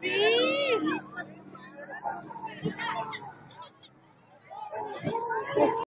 Sim!